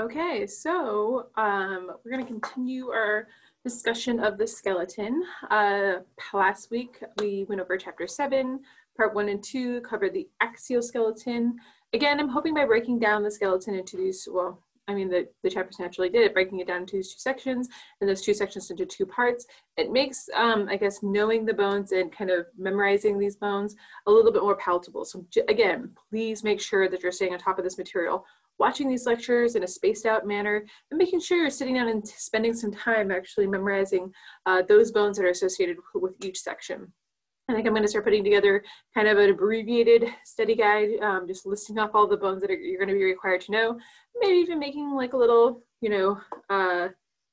Okay, so um, we're going to continue our discussion of the skeleton. Uh, last week we went over chapter seven, part one and two, covered the axial skeleton. Again, I'm hoping by breaking down the skeleton into these, well, I mean, the, the chapters naturally did it, breaking it down into these two sections and those two sections into two parts. It makes, um, I guess, knowing the bones and kind of memorizing these bones a little bit more palatable. So again, please make sure that you're staying on top of this material watching these lectures in a spaced out manner and making sure you're sitting down and spending some time actually memorizing uh, those bones that are associated with each section. I think I'm going to start putting together kind of an abbreviated study guide, um, just listing off all the bones that are, you're going to be required to know. Maybe even making like a little, you know, uh,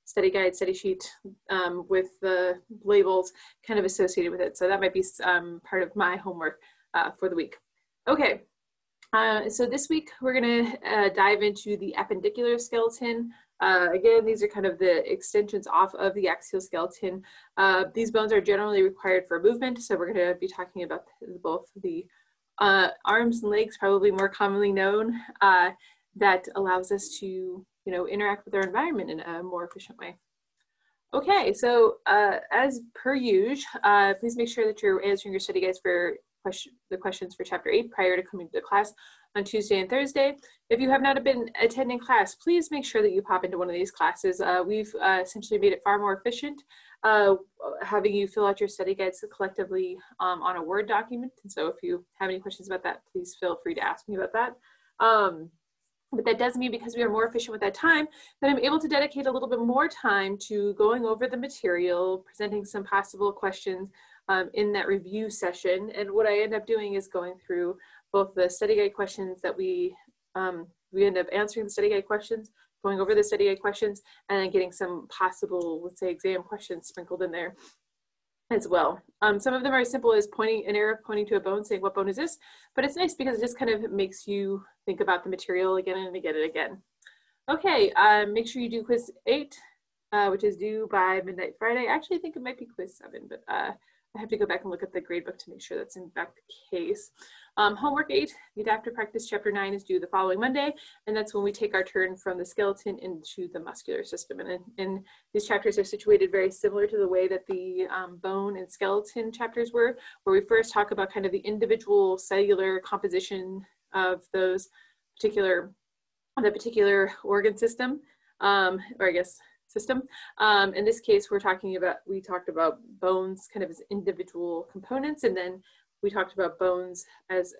study guide, study sheet um, with the labels kind of associated with it. So that might be um, part of my homework uh, for the week. Okay, uh, so this week we're going to uh, dive into the appendicular skeleton. Uh, again, these are kind of the extensions off of the axial skeleton. Uh, these bones are generally required for movement, so we're going to be talking about both the uh, arms and legs, probably more commonly known, that allows us to you know, interact with our environment in a more efficient way. Okay, so as per usual, please make sure that you're answering your study guides for question, the questions for chapter eight prior to coming to the class on Tuesday and Thursday. If you have not been attending class, please make sure that you pop into one of these classes. Uh, we've uh, essentially made it far more efficient uh, having you fill out your study guides collectively um, on a Word document. And so if you have any questions about that, please feel free to ask me about that. Um, but that does mean because we are more efficient with that time, that I'm able to dedicate a little bit more time to going over the material, presenting some possible questions, um, in that review session. And what I end up doing is going through both the study guide questions that we, um, we end up answering the study guide questions, going over the study guide questions, and then getting some possible, let's say, exam questions sprinkled in there as well. Um, some of them are as simple as pointing an arrow pointing to a bone, saying what bone is this, but it's nice because it just kind of makes you think about the material again and again and again. Okay, um, make sure you do quiz eight, uh, which is due by midnight Friday. I actually, I think it might be quiz seven, but uh, I have to go back and look at the gradebook to make sure that's in fact the case. Um, homework eight, the adaptive practice chapter nine is due the following Monday, and that's when we take our turn from the skeleton into the muscular system. And, and these chapters are situated very similar to the way that the um, bone and skeleton chapters were, where we first talk about kind of the individual cellular composition of those particular, the particular organ system, um, or I guess system. Um, in this case, we're talking about, we talked about bones kind of as individual components, and then we talked about bones as,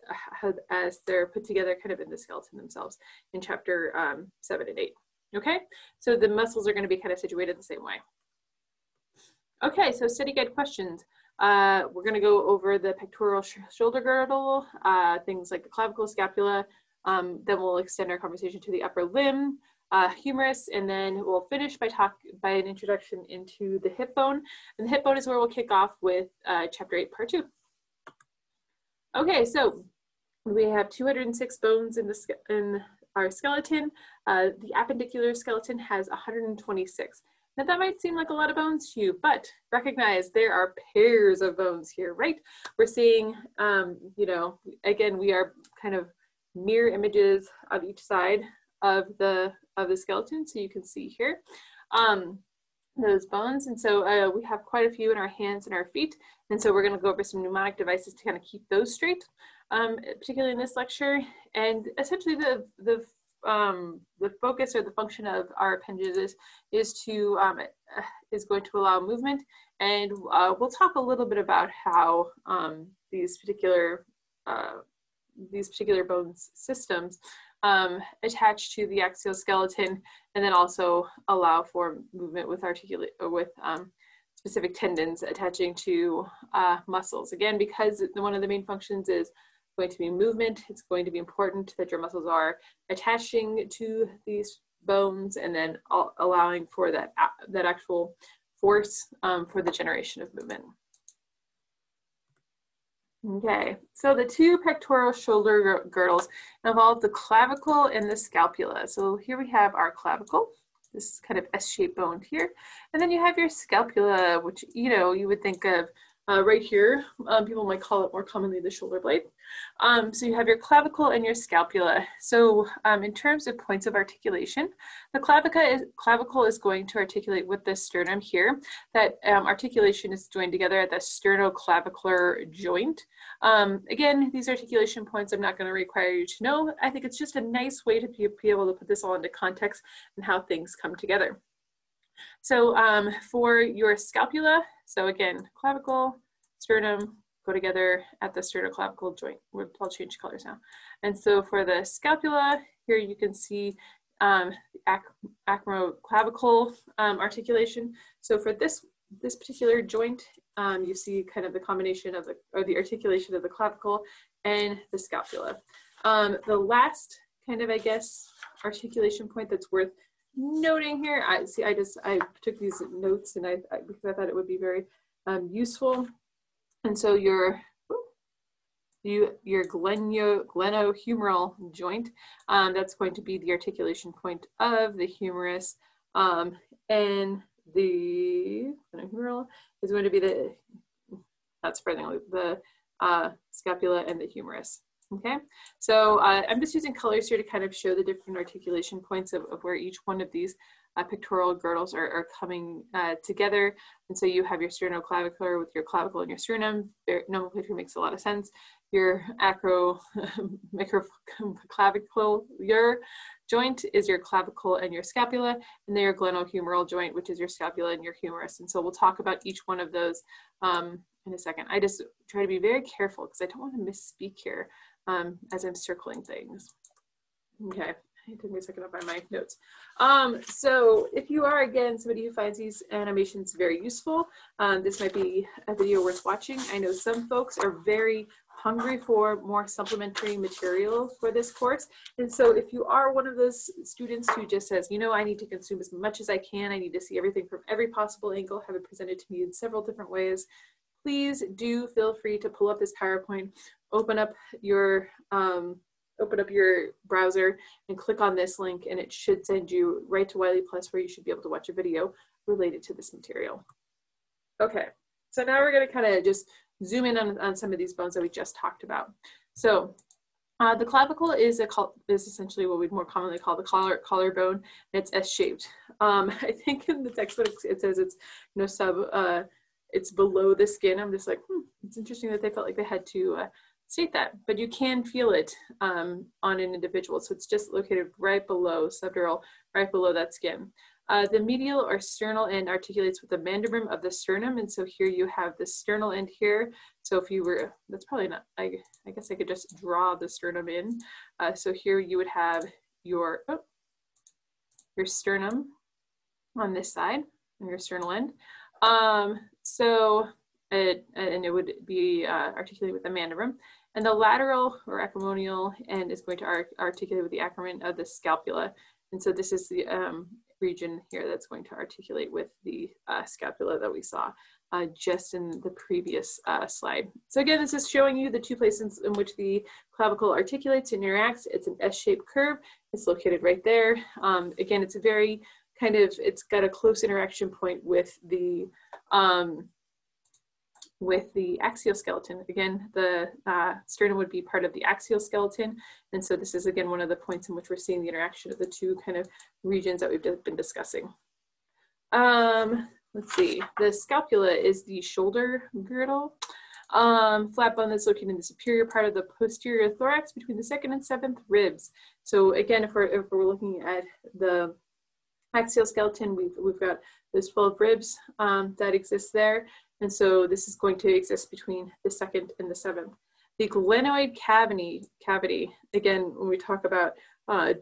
as they're put together kind of in the skeleton themselves in chapter um, seven and eight. Okay, so the muscles are gonna be kind of situated the same way. Okay, so study guide questions. Uh, we're gonna go over the pectoral sh shoulder girdle, uh, things like the clavicle, scapula, um, then we'll extend our conversation to the upper limb, uh, humerus, and then we'll finish by talk by an introduction into the hip bone. And the hip bone is where we'll kick off with uh, chapter eight, part two. Okay, so we have 206 bones in the in our skeleton. Uh, the appendicular skeleton has 126. Now that might seem like a lot of bones to you, but recognize there are pairs of bones here, right? We're seeing, um, you know, again, we are kind of mirror images of each side of the of the skeleton. So you can see here um, those bones. And so uh, we have quite a few in our hands and our feet. And so we're gonna go over some mnemonic devices to kind of keep those straight, um, particularly in this lecture. And essentially the, the um, the focus or the function of our appendages is to um, is going to allow movement, and uh, we'll talk a little bit about how um, these particular uh, these particular bones systems um, attached to the axial skeleton and then also allow for movement with articulate with um, specific tendons attaching to uh, muscles. Again, because one of the main functions is going to be movement, it's going to be important that your muscles are attaching to these bones and then allowing for that, that actual force um, for the generation of movement. Okay, so the two pectoral shoulder girdles involve the clavicle and the scapula. So here we have our clavicle, this kind of S-shaped bone here. And then you have your scapula, which, you know, you would think of uh, right here. Um, people might call it more commonly the shoulder blade. Um, so you have your clavicle and your scapula. So um, in terms of points of articulation, the clavicle is, clavicle is going to articulate with the sternum here. That um, articulation is joined together at the sternoclavicular joint. Um, again, these articulation points I'm not going to require you to know. I think it's just a nice way to be, be able to put this all into context and how things come together. So um, for your scapula, so again, clavicle, sternum, go together at the sternoclavicle joint. I'll change colors now. And so for the scapula, here you can see um, ac acroclavicle um, articulation. So for this, this particular joint, um, you see kind of the combination of the, or the articulation of the clavicle and the scapula. Um, the last kind of, I guess, articulation point that's worth noting here. I see. I just I took these notes and I, I because I thought it would be very um, useful. And so your you your gleno glenohumeral joint. Um, that's going to be the articulation point of the humerus, um, and the glenohumeral is going to be the that's spreading the uh, scapula and the humerus. Okay, so uh, I'm just using colors here to kind of show the different articulation points of, of where each one of these uh, pectoral girdles are, are coming uh, together. And so you have your sternoclavicular with your clavicle and your sternum. Their nomenclature makes a lot of sense. Your acro your joint is your clavicle and your scapula, and then your glenohumeral joint, which is your scapula and your humerus. And so we'll talk about each one of those um, in a second. I just try to be very careful because I don't want to misspeak here um, as I'm circling things. Okay, it took me a second to find my notes. Um, so if you are, again, somebody who finds these animations very useful, um, this might be a video worth watching. I know some folks are very hungry for more supplementary material for this course. And so if you are one of those students who just says, you know, I need to consume as much as I can, I need to see everything from every possible angle, have it presented to me in several different ways, please do feel free to pull up this PowerPoint, open up your um, open up your browser and click on this link and it should send you right to Wiley Plus where you should be able to watch a video related to this material. Okay, so now we're gonna kind of just zoom in on, on some of these bones that we just talked about. So uh, the clavicle is a is essentially what we'd more commonly call the collar collarbone. And it's S-shaped. Um, I think in the textbook it says it's you know sub uh, it's below the skin. I'm just like, hmm, it's interesting that they felt like they had to uh, state that, but you can feel it um, on an individual. So it's just located right below subdural, right below that skin. Uh, the medial or sternal end articulates with the manubrium of the sternum. And so here you have the sternal end here. So if you were, that's probably not, I, I guess I could just draw the sternum in. Uh, so here you would have your, oh, your sternum on this side, and your sternal end. Um, so it, and it would be uh, articulated with the manubrium. And the lateral or acromial end is going to art articulate with the acromion of the scapula. And so this is the um, region here that's going to articulate with the uh, scapula that we saw uh, just in the previous uh, slide. So again, this is showing you the two places in which the clavicle articulates and interacts. It's an S-shaped curve. It's located right there. Um, again, it's a very kind of, it's got a close interaction point with the, um, with the axial skeleton. Again, the uh, sternum would be part of the axial skeleton. And so this is again, one of the points in which we're seeing the interaction of the two kind of regions that we've been discussing. Um, let's see, the scapula is the shoulder girdle. Um, flat bone that's located in the superior part of the posterior thorax between the second and seventh ribs. So again, if we're, if we're looking at the axial skeleton, we've, we've got those 12 ribs um, that exist there. And so this is going to exist between the second and the seventh. The glenoid cavity, cavity again, when we talk about uh,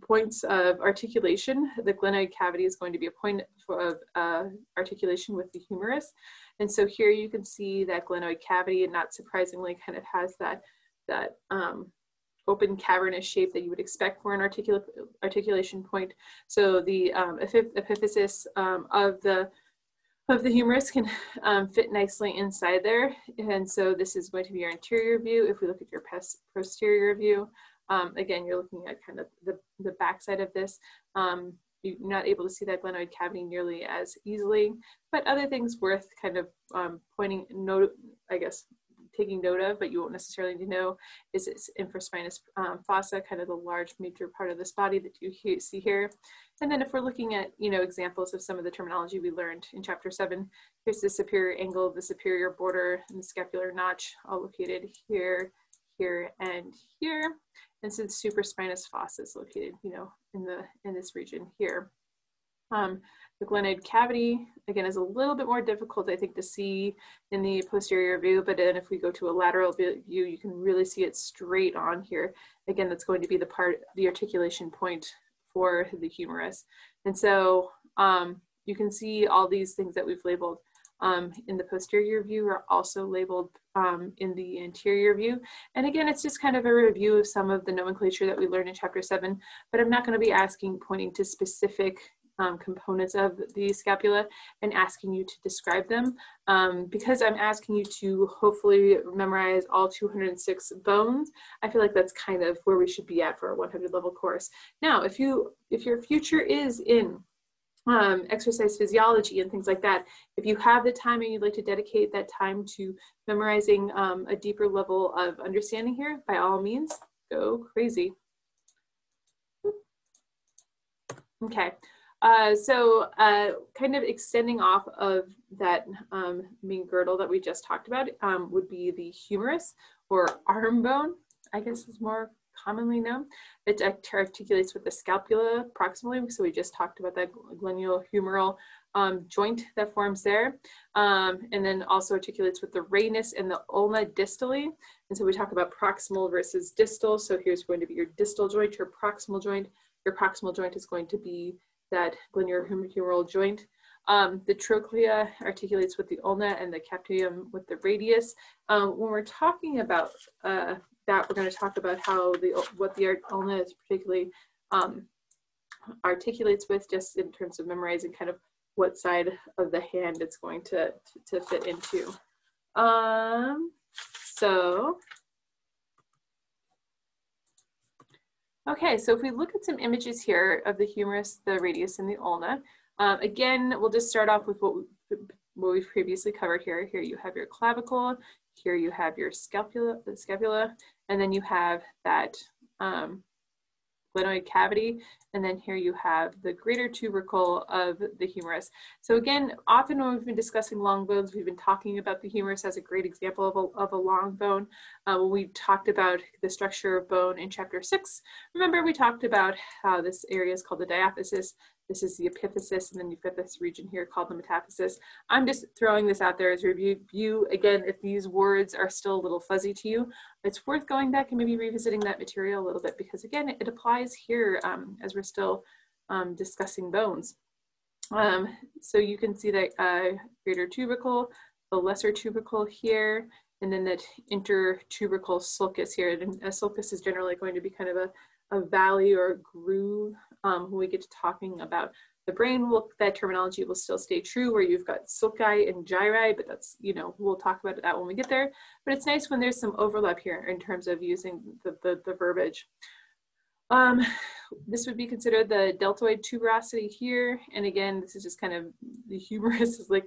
points of articulation, the glenoid cavity is going to be a point of uh, articulation with the humerus. And so here you can see that glenoid cavity, and not surprisingly, kind of has that, that um, open cavernous shape that you would expect for an articula articulation point. So the um, epiphysis um, of the of the humerus can um, fit nicely inside there. And so this is going to be your anterior view. If we look at your posterior view, um, again, you're looking at kind of the, the back side of this. Um, you're not able to see that glenoid cavity nearly as easily. But other things worth kind of um, pointing note, I guess, taking note of, but you won't necessarily need to know, is its infraspinous um, fossa, kind of the large major part of this body that you he see here. And then if we're looking at, you know, examples of some of the terminology we learned in chapter seven, here's the superior angle, the superior border, and the scapular notch, all located here, here, and here. And so the supraspinous fossa is located, you know, in the in this region here. Um, the glenoid cavity, again, is a little bit more difficult, I think, to see in the posterior view, but then if we go to a lateral view, you can really see it straight on here. Again, that's going to be the part, the articulation point for the humerus. And so um, you can see all these things that we've labeled um, in the posterior view are also labeled um, in the anterior view. And again, it's just kind of a review of some of the nomenclature that we learned in chapter seven, but I'm not gonna be asking, pointing to specific um, components of the scapula and asking you to describe them um, because I'm asking you to hopefully memorize all 206 bones. I feel like that's kind of where we should be at for a 100 level course. Now, if you if your future is in um, exercise physiology and things like that. If you have the time and you'd like to dedicate that time to memorizing um, a deeper level of understanding here, by all means, go crazy. Okay, uh, so uh, kind of extending off of that um, main girdle that we just talked about um, would be the humerus or arm bone, I guess is more commonly known. It articulates with the scapula proximally. So we just talked about that glenohumeral um, joint that forms there. Um, and then also articulates with the radius and the ulna distally. And so we talk about proximal versus distal. So here's going to be your distal joint, your proximal joint. Your proximal joint is going to be that glenohumeral joint. Um, the trochlea articulates with the ulna and the capitulum with the radius. Um, when we're talking about uh, that, we're going to talk about how the what the ulna is particularly um, articulates with, just in terms of memorizing kind of what side of the hand it's going to to fit into. Um, so, okay, so if we look at some images here of the humerus, the radius, and the ulna, um, again, we'll just start off with what, we, what we've previously covered here. Here you have your clavicle, here you have your scapula, the scapula, and then you have that um, glenoid cavity, and then here you have the greater tubercle of the humerus. So again, often when we've been discussing long bones, we've been talking about the humerus as a great example of a, of a long bone. Uh, when we talked about the structure of bone in chapter six, remember we talked about how this area is called the diaphysis, this is the epiphysis, and then you've got this region here called the metaphysis. I'm just throwing this out there as review. Again, if these words are still a little fuzzy to you, it's worth going back and maybe revisiting that material a little bit because again, it, applies here um, as we're still um, discussing bones. Um, so you can see that uh, greater tubercle, the lesser tubercle here, and then that intertubercle sulcus here. And a sulcus is generally going to be kind of a, a valley or a groove um, when we get to talking about the brain will that terminology will still stay true where you've got sulci and gyri but that's you know we'll talk about that when we get there. But it's nice when there's some overlap here in terms of using the, the, the verbiage. Um, this would be considered the deltoid tuberosity here. And again this is just kind of the humerus is like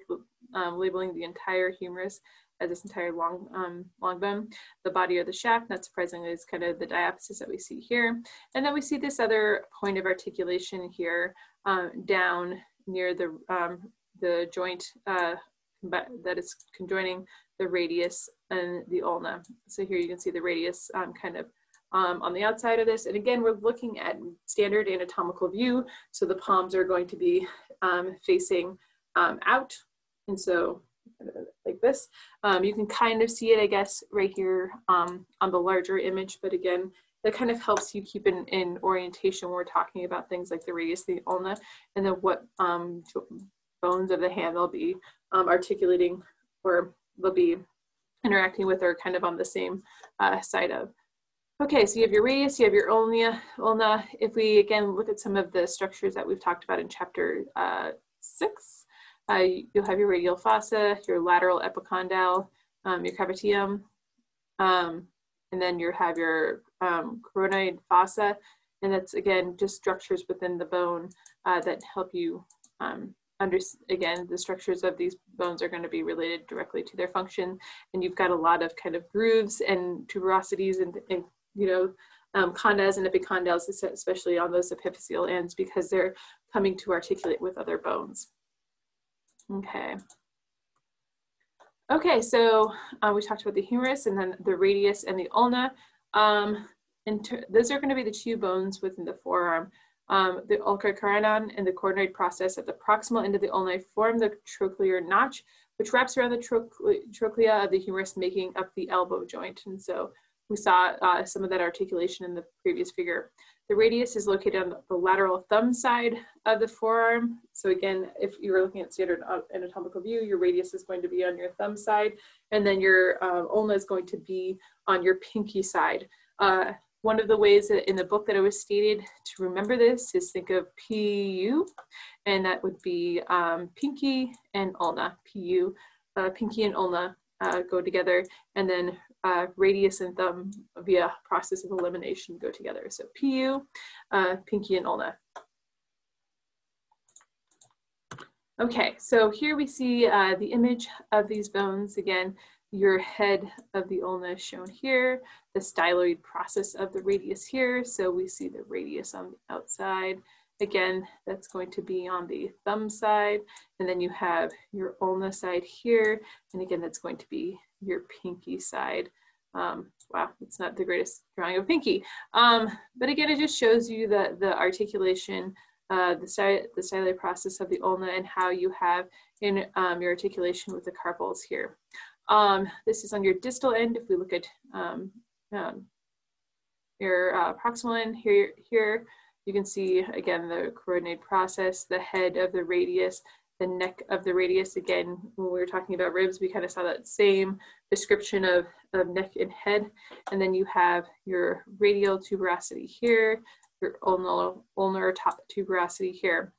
um, labeling the entire humerus as this entire long, um, long bone. The body or the shaft, not surprisingly, is kind of the diaphysis that we see here. And then we see this other point of articulation here um, down near the, um, the joint uh, that is conjoining the radius and the ulna. So here you can see the radius um, kind of um, on the outside of this. And again, we're looking at standard anatomical view. So the palms are going to be um, facing out. And so like this. Um, you can kind of see it, I guess, right here um, on the larger image, but again, that kind of helps you keep in, in orientation when we're talking about things like the radius, the ulna, and then what um, bones of the hand they'll be um, articulating or they'll be interacting with or kind of on the same uh, side of. Okay, so you have your radius, you have your ulna. ulna. If we again look at some of the structures that we've talked about in chapter uh, six, uh, you'll have your radial fossa, your lateral epicondyle, um, your capitulum, um, and then you have your um, coronoid fossa, and that's again just structures within the bone uh, that help you um, under, again, the structures of these bones are going to be related directly to their function. And you've got a lot of kind of grooves and tuberosities and, and you know, um, condyles and epicondyles, especially on those epiphyseal ends because they're coming to articulate with other bones. Okay. Okay, so uh, we talked about the humerus and then the radius and the ulna. Um, and those are going to be the two bones within the forearm. Um, the ulnar and the coronoid process at the proximal end of the ulna form the trochlear notch, which wraps around the trochlea of the humerus, making up the elbow joint. And so we saw uh, some of that articulation in the previous figure. The radius is located on the lateral thumb side of the forearm. So again, if you were looking at standard anatomical view, your radius is going to be on your thumb side, and then your um, ulna is going to be on your pinky side. Uh, one of the ways that in the book that I was stated to remember this is think of PU, and that would be um, pinky and ulna. PU, uh, pinky and ulna uh, go together, and then uh, radius and thumb via process of elimination go together. So PU, uh, pinky and ulna. Okay, so here we see uh, the image of these bones. Again, your head of the ulna is shown here, the styloid process of the radius here. So we see the radius on the outside. Again, that's going to be on the thumb side. And then you have your ulna side here. And again, that's going to be your pinky side. Um, wow, it's not the greatest drawing of pinky. Um, but again, it just shows you the, the articulation, uh, the, sty the styloid process of the ulna and how you have in um, your articulation with the carpals here. Um, this is on your distal end. If we look at um, um, your uh, proximal end here, here, you can see again the coronoid process, the head of the radius, the neck of the radius. Again, when we were talking about ribs, we kind of saw that same description of, of neck and head. And then you have your radial tuberosity here, your ulnar, ulnar top tuberosity here.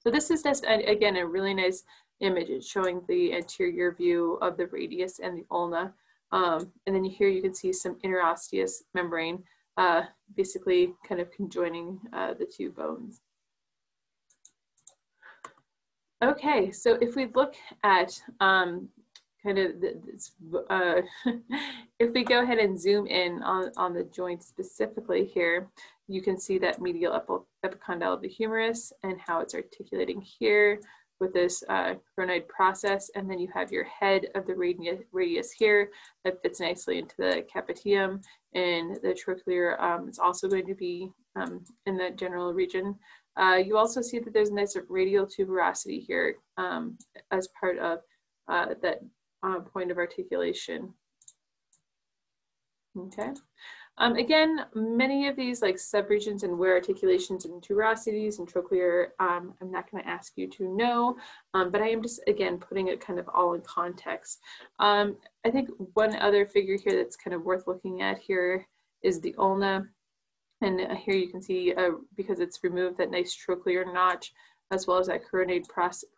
So this is just, again, a really nice image. It's showing the anterior view of the radius and the ulna. Um, and then here you can see some interosseous membrane, uh, basically kind of conjoining uh, the two bones. Okay, so if we look at um, kind of this, uh, if we go ahead and zoom in on, on the joint specifically here, you can see that medial epicondyle of the humerus and how it's articulating here with this uh, process. And then you have your head of the radius, radius here that fits nicely into the capitulum. And the trochlear um, is also going to be um, in the general region uh, you also see that there's a nice radial tuberosity here um, as part of uh, that uh, point of articulation. Okay. Um, again, many of these like subregions and where articulations and tuberosities and trochlear, um, I'm not going to ask you to know, um, but I am just, again, putting it kind of all in context. Um, I think one other figure here that's kind of worth looking at here is the ulna. And uh, here you can see, uh, because it's removed that nice trochlear notch, as well as that coronoid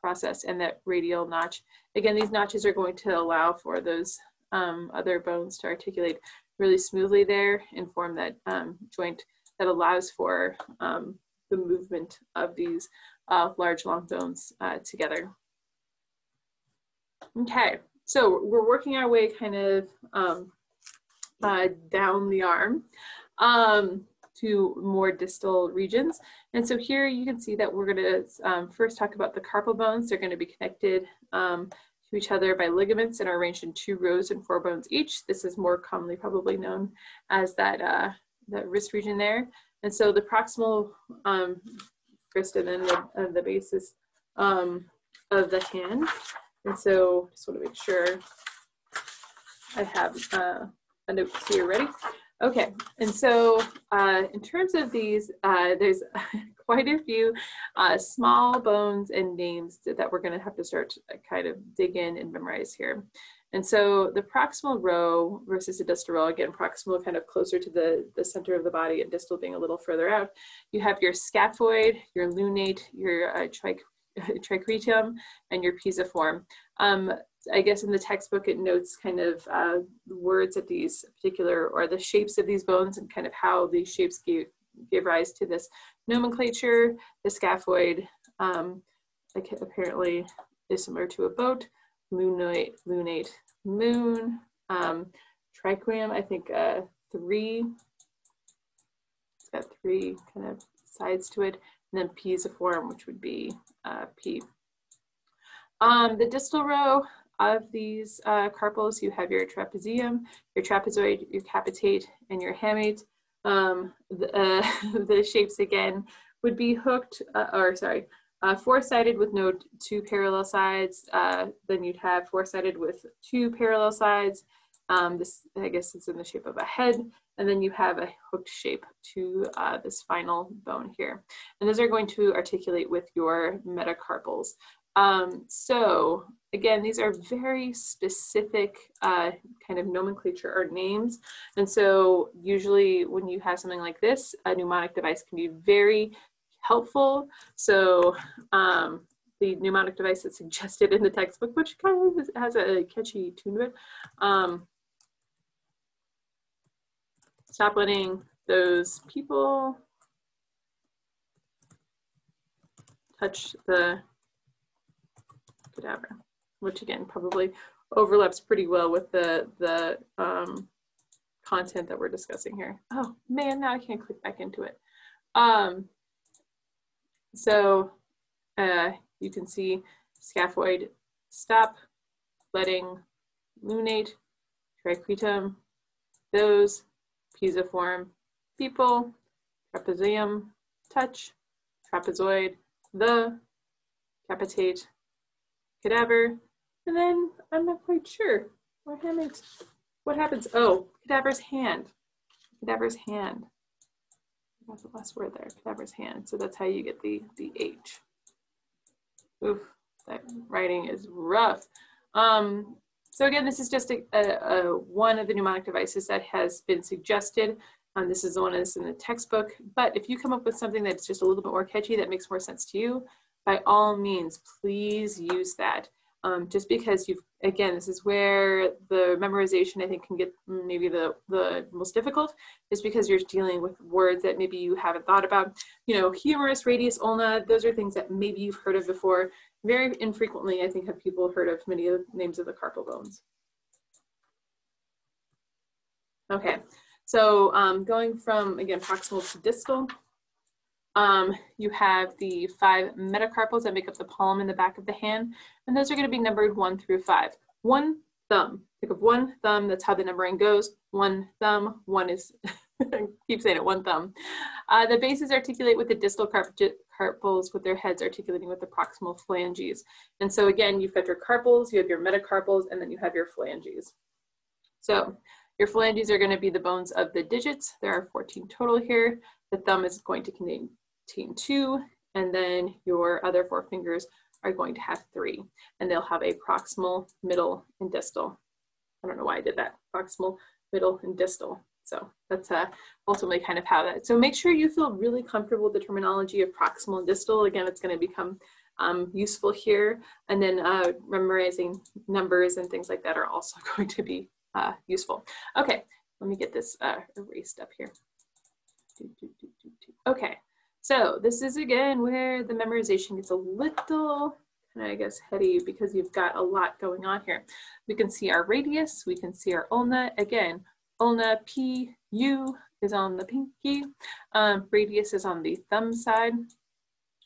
process and that radial notch. Again, these notches are going to allow for those um, other bones to articulate really smoothly there and form that um, joint that allows for um, the movement of these uh, large long bones uh, together. Okay, so we're working our way kind of um, uh, down the arm. Um, to more distal regions. And so here you can see that we're going to um, first talk about the carpal bones. They're going to be connected um, to each other by ligaments and are arranged in two rows and four bones each. This is more commonly probably known as that, uh, that wrist region there. And so the proximal um, wrist and then the, uh, the basis um, of the hand. And so just want to make sure I have uh, a note here ready. Okay, and so uh, in terms of these, uh, there's quite a few uh, small bones and names that we're to have to start to kind of dig in and memorize here. And so the proximal row versus the distal row, again, proximal kind of closer to the, the center of the body and distal being a little further out. You have your scaphoid, your lunate, your uh, triquetrum, and your pisiform. Um, I guess in the textbook it notes kind of uh, words of these particular or the shapes of these bones and kind of how these shapes gave, gave rise to this nomenclature. The scaphoid um, apparently is similar to a boat. Lunate, lunate, moon. Um, I think uh, three. It's got three kind of sides to it. And then pisiform, which would be uh, P. Um, the distal row of these uh, carpals, you have your trapezium, your trapezoid, your capitate, and your hamate. Um, the, uh, the, shapes again would be hooked, uh, or sorry, uh, four-sided with no two parallel sides. Uh, then you'd have four-sided with two parallel sides. Um, this, I guess, is in the shape of a head. And then you have a hooked shape to uh, this final bone here. And those are going to articulate with your metacarpals. Um, so again, these are very specific uh, kind of nomenclature or names. And so usually when you have something like this, a mnemonic device can be very helpful. So um, the mnemonic device that's suggested in the textbook, which kind of has a catchy tune to it. Um, stop letting those people touch the cadaver, which again probably overlaps pretty well with the, the um, content that we're discussing here. Oh man, now I can't click back into it. Um, so uh, you can see scaphoid stop, letting lunate, triquetrum, those, pisiform, people, trapezium, touch, trapezoid, the, capitate, cadaver, and then I'm not quite sure what happens. What happens? Oh, cadaver's hand. Cadaver's hand. That's the last word there. Cadaver's hand. So that's how you get the the H. Oof, that writing is rough. Um, so again, this is just a, a, a, one of the mnemonic devices that has been suggested. Um, this is the one that's in the textbook. But if you come up with something that's just a little bit more catchy, that makes more sense to you, by all means, please use that. Um, just because you've, again, this is where the memorization I think can get maybe the, the most difficult is because you're dealing with words that maybe you haven't thought about. You know, humerus, radius, ulna, those are things that maybe you've heard of before. Very infrequently, I think, have people heard of many of the names of the carpal bones. Okay, so um, going from, again, proximal to distal, um, you have the five metacarpals that make up the palm in the back of the hand, and those are going to be numbered one through five. One thumb. Think of one thumb. That's how the numbering goes. One thumb. One is. keep saying it. One thumb. Uh, the bases articulate with the distal carp carpals, with their heads articulating with the proximal phalanges. And so again, you've got your carpals, you have your metacarpals, and then you have your phalanges. So your phalanges are going to be the bones of the digits. There are 14 total here. The thumb is going to contain two, and then your other four fingers are going to have three, and they'll have a proximal, middle, and distal. I don't know why I did that, proximal, middle, and distal. So that's uh, ultimately kind of how that, so make sure you feel really comfortable with the terminology of proximal and distal. Again, it's gonna become um, useful here. And then uh, memorizing numbers and things like that are also going to be uh, useful. Okay, let me get this uh, erased up here. Okay, so this is again where the memorization gets a little, I guess, heady because you've got a lot going on here. We can see our radius, we can see our ulna. Again, ulna P, U is on the pinky, um, radius is on the thumb side.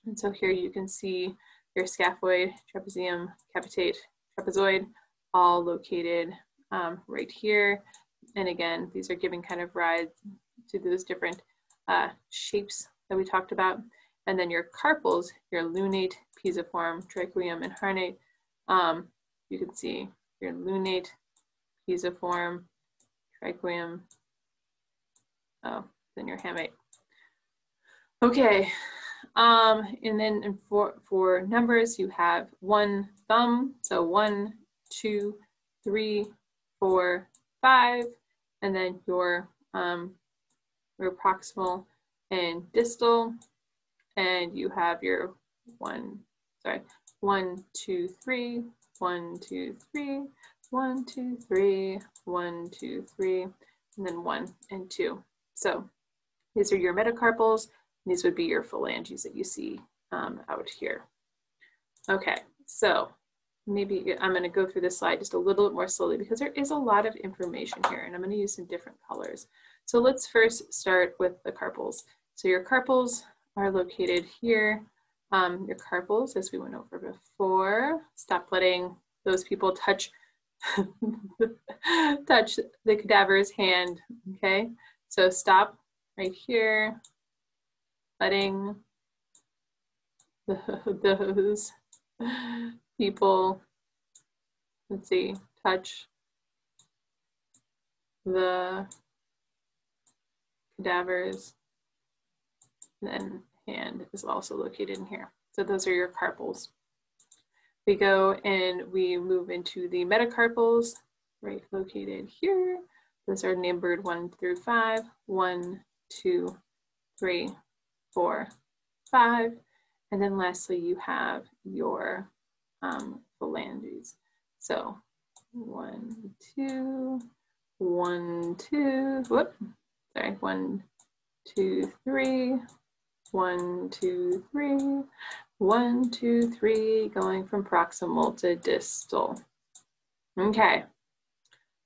And so here you can see your scaphoid, trapezium, capitate, trapezoid, all located um, right here. And again, these are giving kind of rise to those different uh, shapes that we talked about. And then your carpals, your lunate, pisiform, triquum, and hamate. Um, you can see your lunate, pisiform, triquum, oh, then your hamate. Okay, um, and then for, for numbers, you have one thumb, so one, two, three, four, five, and then your, um, your proximal and distal, and you have your one, sorry, one, two, three, one, two, three, one, two, three, one, two, three, and then one and two. So these are your metacarpals, These would be your phalanges that you see um, out here. Okay, so maybe I'm going to go through this slide just a little bit more slowly because there is a lot of information here and I'm going to use some different colors. So let's first start with the carpals. So your carpals are located here. Um, your carpals, as we went over before, stop letting those people touch touch the cadaver's hand, okay? So stop right here, letting those people, let's see, touch the cadavers, and then hand is also located in here. So those are your carpals. We go and we move into the metacarpals, right located here. Those are numbered one through five. One, two, three, four, five. And then lastly, you have your um, phalanges. So one, two, one, two, whoop, sorry, one, two, three, one, two, three, one, two, three, going from proximal to distal. Okay.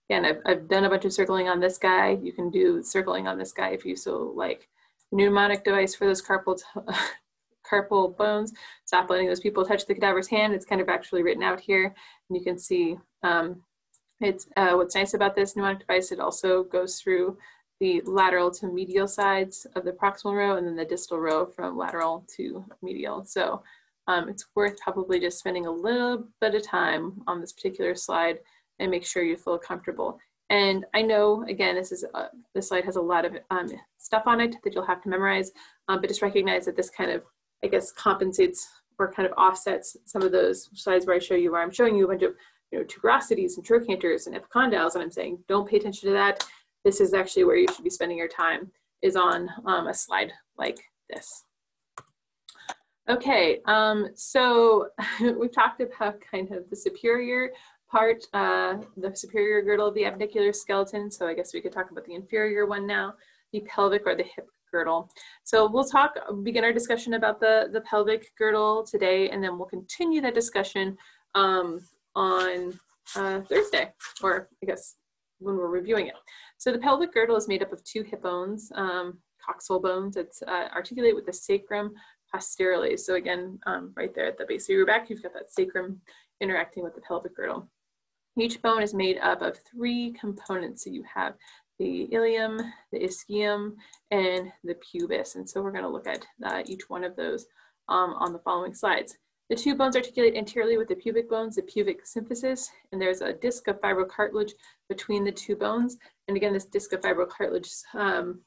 Again, I've, I've done a bunch of circling on this guy. You can do circling on this guy if you so like. Mnemonic device for those carpal, carpal bones. Stop letting those people touch the cadaver's hand. It's kind of actually written out here. And you can see um, it's uh, what's nice about this mnemonic device, it also goes through the lateral to medial sides of the proximal row and then the distal row from lateral to medial. So um, it's worth probably just spending a little bit of time on this particular slide and make sure you feel comfortable. And I know, again, this is uh, this slide has a lot of um, stuff on it that you'll have to memorize, um, but just recognize that this kind of, I guess, compensates or kind of offsets some of those slides where I show you where I'm showing you a bunch of, you know, tuberosities and trochanters and epicondyles, and I'm saying, don't pay attention to that this is actually where you should be spending your time is on um, a slide like this. Okay, um, so we've talked about kind of the superior part, uh, the superior girdle of the appendicular skeleton. So I guess we could talk about the inferior one now, the pelvic or the hip girdle. So we'll talk, begin our discussion about the, the pelvic girdle today, and then we'll continue that discussion um, on uh, Thursday, or I guess when we're reviewing it. So the pelvic girdle is made up of two hip bones, um, coxal bones. It's uh, articulate with the sacrum posteriorly. So again, um, right there at the base of your back, you've got that sacrum interacting with the pelvic girdle. Each bone is made up of three components. So you have the ilium, the ischium, and the pubis. And so we're going to look at uh, each one of those um, on the following slides. The two bones articulate anteriorly with the pubic bones, the pubic symphysis, and there's a disc of fibrocartilage between the two bones. And again, this disc of fibrocartilage um,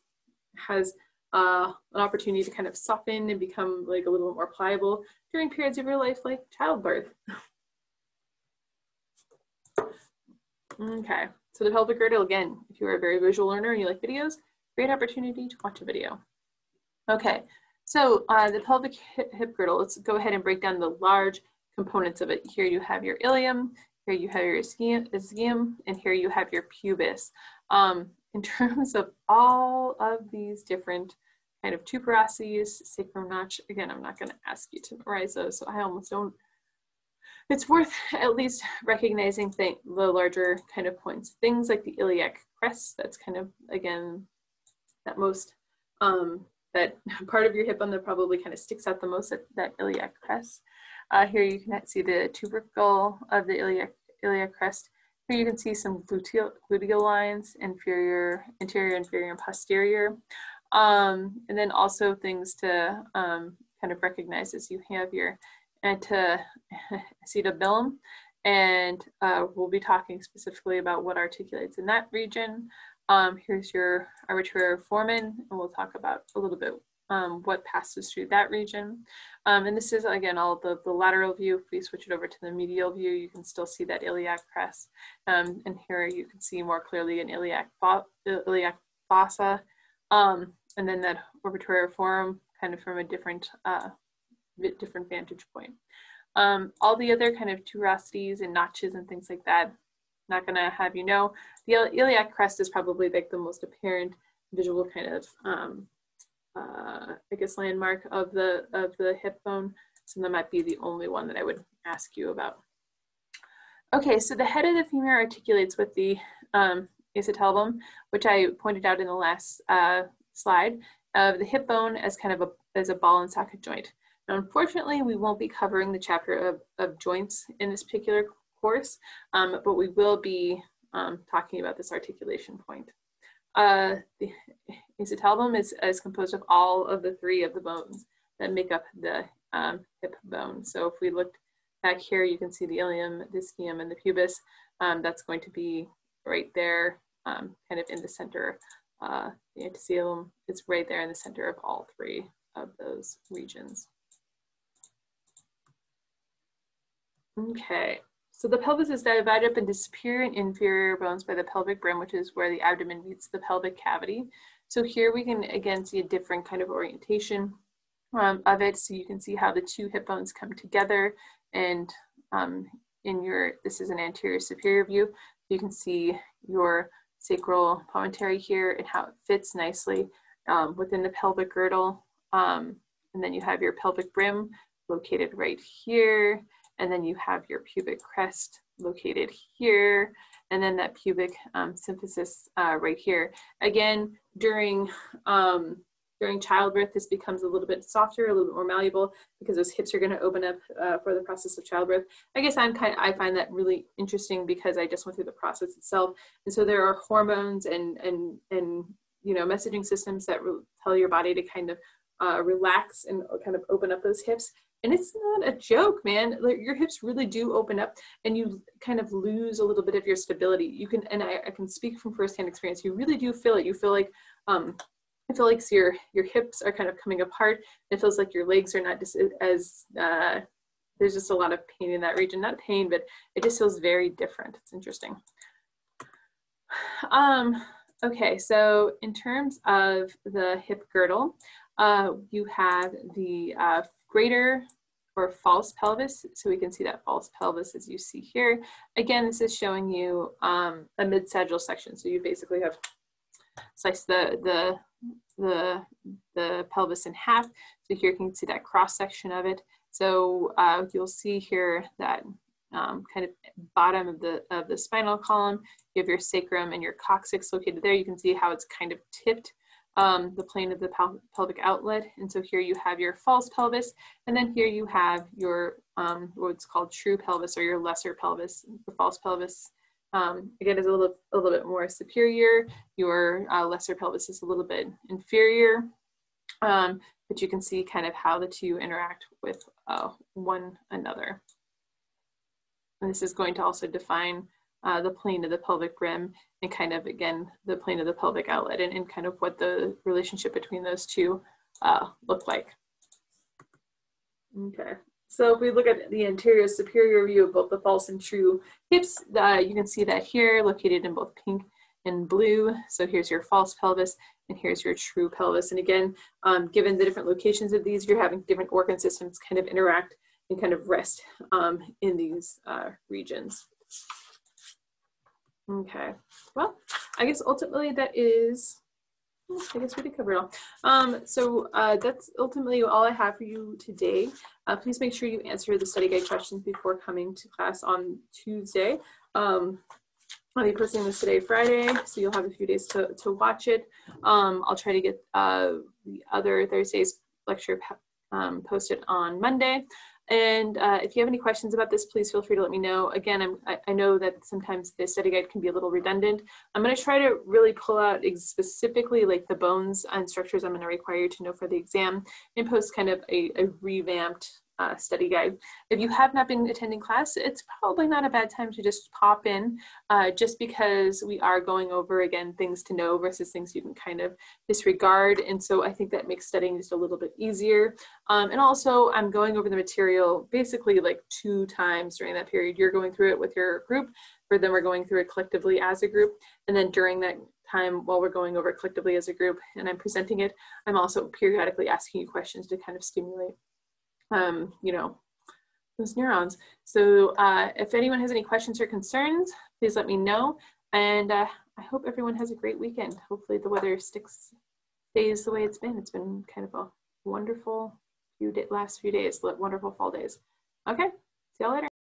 has uh, an opportunity to kind of soften and become like a little bit more pliable during periods of your life like childbirth. okay, so the pelvic girdle, again, if you are a very visual learner and you like videos, great opportunity to watch a video. Okay, so uh, the pelvic hip girdle, let's go ahead and break down the large components of it. Here you have your ilium, here you have your ischium, and here you have your pubis. Um, in terms of all of these different kind of tuberosities, sacrum notch, again, I'm not gonna ask you to memorize those, so I almost don't. It's worth at least recognizing the larger kind of points. Things like the iliac crest, that's kind of, again, that most um, that part of your hip bone that probably kind of sticks out the most at that iliac crest. Uh, here you can see the tubercle of the iliac, iliac crest. Here you can see some gluteal, gluteal lines, inferior, anterior, inferior, and posterior. Um, and then also things to um, kind of recognize as you have your anteacetabulum. And uh, we'll be talking specifically about what articulates in that region. Um, here's your obturator foramen, and we'll talk about a little bit um, what passes through that region. Um, and this is, again, all the, the lateral view. If we switch it over to the medial view, you can still see that iliac crest. Um, and here you can see more clearly an iliac, iliac fossa. Um, and then that obturator foramen kind of from a different, uh, different vantage point. Um, all the other kind of tuberosities and notches and things like that not going to have you know. The iliac crest is probably like the most apparent visual kind of um, uh, I guess, landmark of the, of the hip bone. So that might be the only one that I would ask you about. Okay, so the head of the femur articulates with the um, acetabulum, which I pointed out in the last uh, slide, of the hip bone as kind of a, as a ball and socket joint. Now, unfortunately, we won't be covering the chapter of, of joints in this particular course, um, but we will be um, talking about this articulation point. Uh, the acetabulum is, is composed of all of the three of the bones that make up the um, hip bone. So if we look back here, you can see the ilium, the ischium, and the pubis. Um, that's going to be right there, um, kind of in the center. Uh, the acetabulum is right there in the center of all three of those regions. Okay, so the pelvis is divided up into superior and inferior bones by the pelvic brim, which is where the abdomen meets the pelvic cavity. So here we can again see a different kind of orientation um, of it. So you can see how the two hip bones come together and um, in your, this is an anterior superior view. You can see your sacral promontory here and how it fits nicely um, within the pelvic girdle. Um, and then you have your pelvic brim located right here. And then you have your pubic crest located here. And then that pubic um, symphysis uh, right here. Again, during um, during childbirth, this becomes a little bit softer, a little bit more malleable because those hips are going to open up uh, for the process of childbirth. I guess I'm kind of, I find that really interesting because I just went through the process itself. And so there are hormones and, and, and, you know, messaging systems that tell your body to kind of uh, relax and kind of open up those hips. And it's not a joke, man. Like, your hips really do open up and you kind of lose a little bit of your stability. You can, and I, I can speak from firsthand experience, you really do feel it. You feel like, um, I feel like your your hips are kind of coming apart. It feels like your legs are not just as uh, there's just a lot of pain in that region. Not pain, but it just feels very different. It's interesting. Um, okay, so in terms of the hip girdle, uh, you have the uh, greater or false pelvis. So we can see that false pelvis as you see here. Again, this is showing you um, a mid-sagittal section. So you basically have sliced the, the the, the pelvis in half. So here you can see that cross section of it. So uh, you'll see here that um, kind of bottom of the, of the spinal column, you have your sacrum and your coccyx located there. You can see how it's kind of tipped um, the plane of the pel pelvic outlet. And so here you have your false pelvis, and then here you have your um, what's called true pelvis or your lesser pelvis. The false pelvis um, again, is a little, a little bit more superior. Your uh, lesser pelvis is a little bit inferior. Um, but you can see kind of how the two interact with uh, one another. And this is going to also define uh, the plane of the pelvic rim and kind of, again, the plane of the pelvic outlet and, and kind of what the relationship between those two uh, look like. Okay, so if we look at the anterior superior view of both the false and true hips, uh, you can see that here located in both pink and blue. So here's your false pelvis and here's your true pelvis. And again, um, given the different locations of these, you're having different organ systems kind of interact and kind of rest um, in these uh, regions. Okay, well, I guess ultimately that is I guess we did cover it all. Um, so uh, that's ultimately all I have for you today. Uh, please make sure you answer the study guide questions before coming to class on Tuesday. Um, I'll be posting this today, Friday, so you'll have a few days to, to watch it. Um, I'll try to get uh, the other Thursday's lecture um, posted on Monday. And uh, if you have any questions about this, please feel free to let me know. Again, I'm, I, know that sometimes the study guide can be a little redundant. I'm going to try to really pull out specifically like the bones and structures I'm going to require you to know for the exam and post kind of a, a revamped uh, study guide. If you have not been attending class, it's probably not a bad time to just pop in uh, just because we are going over again things to know versus things you can kind of disregard. And so I think that makes studying just a little bit easier. Um, and also I'm going over the material basically like two times during that period. You're going through it with your group, for them we're going through it collectively as a group. And then during that time while we're going over collectively as a group and I'm presenting it, I'm also periodically asking you questions to kind of stimulate um, you know, those neurons. So uh, if anyone has any questions or concerns, please let me know. And uh, I hope everyone has a great weekend. Hopefully the weather sticks days the way it's been. It's been kind of a wonderful few last few days, wonderful fall days. Okay, see y'all later.